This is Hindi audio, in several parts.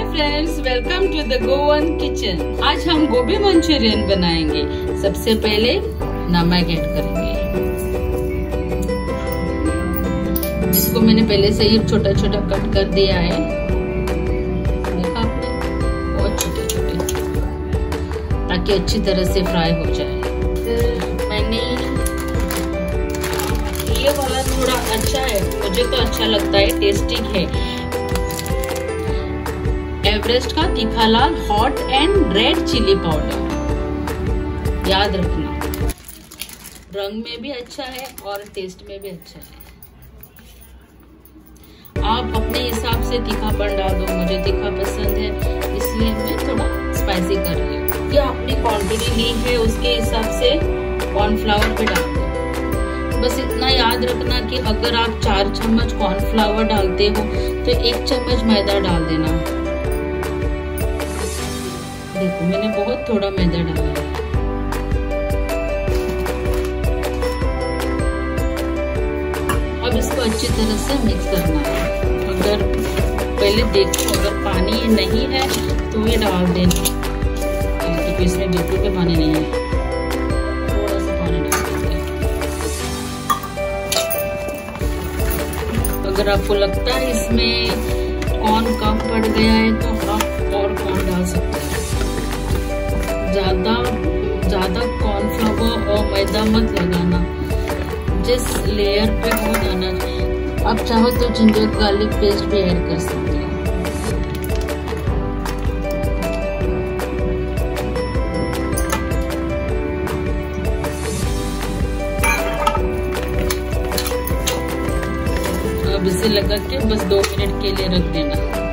Hi friends welcome to the Goan kitchen आज हम गोभी मंचूरियन बनाएँगे। सबसे पहले नमक ऐड करेंगे। इसको मैंने पहले से ही छोटा छोटा कट कर दिया है। देखा बहुत छोटे छोटे ताकि अच्छी तरह से फ्राई हो जाए। मैंने ये वाला थोड़ा अच्छा है। मुझे तो अच्छा लगता है टेस्टी है। एवरेस्ट का तीखा लाल hot and red chilli powder याद रखना। रंग में भी अच्छा है और टेस्ट में भी अच्छा है। आप अपने हिसाब से तीखापन डाल दो। मुझे तीखा पसंद है, इसलिए मैं थोड़ा स्पाइसी कर रही हूँ। या अपनी क्वांटिटी ली है, उसके हिसाब से कॉर्नफ्लावर भी डाल दो। बस इतना याद रखना कि अगर आप चार चम्मच कॉर्नफ्लावर डालते हो तो एक चम्मच मैदा डाल देना। देखो, मैंने बहुत थोड़ा मैदा डाला है। अब इसको अच्छी तरह से मिक्स करना है। अगर पहले देखो, अगर पानी नहीं है तो ये डाल देना। क्योंकि तो इसमें बिल्कुल भी पानी नहीं है। अगर आपको लगता है इसमें कौन कम पड़ गया है तो ज़्यादा ज़्यादा कॉर्नफ्लावर और मैदा मत लगाना। जिस लेयर पे हो। जाना आप चाहो तो जिंजर गार्लिक पेस्ट भी ऐड कर सकते हो। अब इसे लगा के बस दो मिनट के लिए रख देना।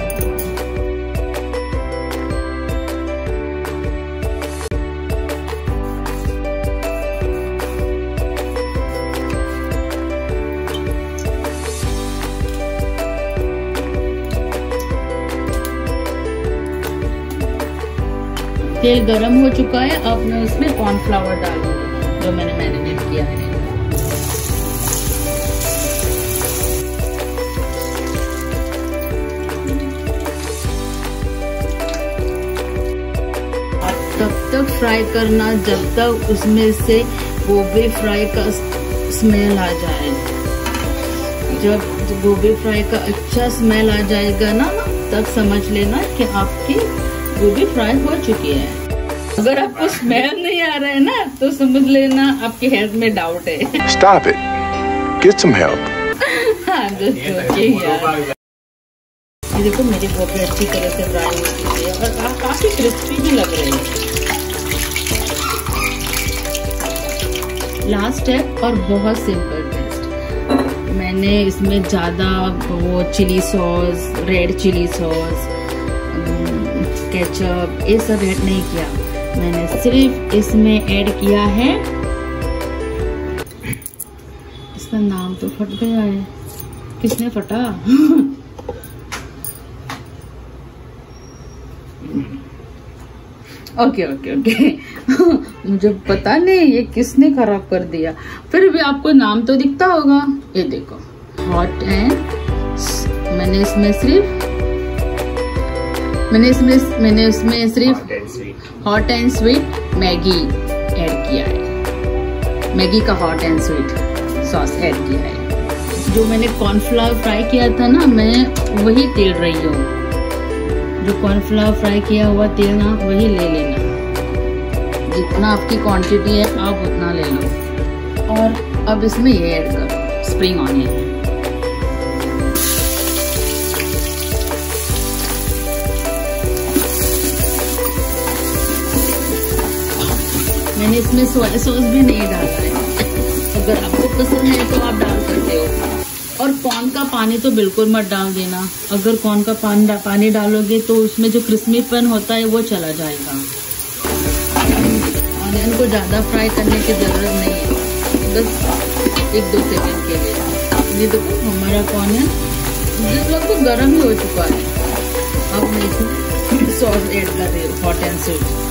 तेल गरम हो चुका है अब मैं उसमें कॉर्नफ्लावर डालूँगी जो मैंने मैरिनेट किया है। तब तक फ्राई करना, जब तक उसमें से गोभी फ्राई का स्मेल आ जाए। जब गोभी फ्राई का अच्छा स्मेल आ जाएगा ना, तब समझ लेना कि आपकी गोभी फ्राई हो चुकी है। अगर आपको स्मेल नहीं आ रहा है ना तो समझ लेना आपके हेल्थ में डाउट है। Stop it. Get some help. हाँ दोस्तों ये देखो मेरी गोभी अच्छी तरह से फ्राई हो चुकी है और काफ़ी क्रिस्पी भी लग रही है। लास्ट स्टेप और बहुत सिंपल टेस्ट मैंने इसमें ज़्यादा वो chilli sauce red chilli sauce ketchup ये सब ऐड नहीं किया। मैंने सिर्फ़ इसमें ऐड किया है। इसका नाम तो फट गया है। किसने फटा? Okay okay okay. मुझे पता नहीं ये किसने खराब कर दिया। फिर भी आपको नाम तो दिखता होगा। ये देखो हॉट एंड मैंने इसमें सिर्फ़ मैंने इसमें मैंने उसमें सिर्फ़ hot and sweet Maggi add किया है। मैगी का hot and sweet sauce add किया है। जो मैंने कॉर्नफ्लावर फ्राई किया था ना मैं वही तेल रही हूँ। जो कॉर्नफ्लावर फ्राई किया हुआ तेल ना वही ले लेना। जितना आपकी क्वांटिटी है आप उतना ले लो। और अब इसमें ये ऐड करो स्प्रिंग ऑनियन मैंने इसमें सोया सॉस भी नहीं डाला है अगर आपको पसंद है तो आप डाल सकते हो। और कॉर्न का पानी तो बिल्कुल मत डाल देना। अगर कॉर्न का पानी पानी डालोगे तो उसमें जो क्रिस्पीपन होता है वो चला जाएगा। ऑनियन को ज़्यादा फ्राई करने की ज़रूरत नहीं है। बस एक दो सेकंड के लिए। ये देखो, हमारा ऑनियन जिस वक्त गर्म ही हो चुका है। अब मैं इसमें सॉस ऐड कर रही हूँ हॉट एंड स्वीट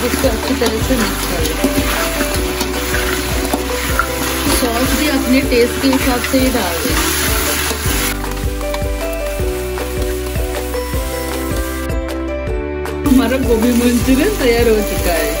अब इसको अच्छी तरह से मिक्स कर सॉस भी अपने टेस्ट के हिसाब से ही डाल दें। हमारा गोभी मंचूरियन तैयार हो चुका है।